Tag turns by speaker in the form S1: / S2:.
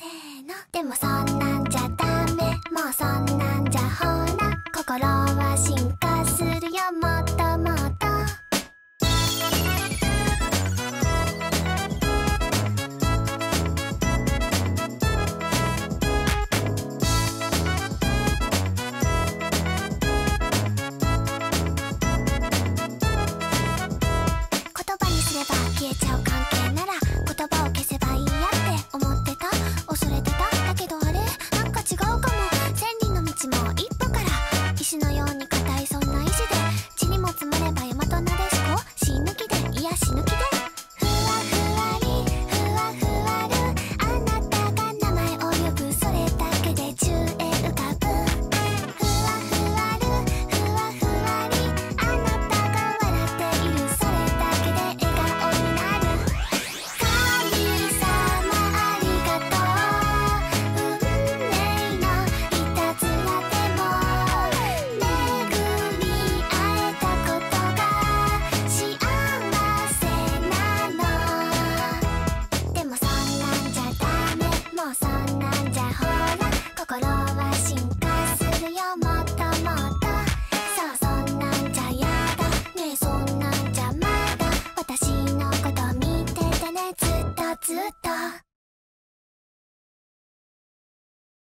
S1: せーの。でもそんなんじゃダメ。もうそんなんじゃほら心は進化するよ。もっともっと。言葉にすれば消えちゃうか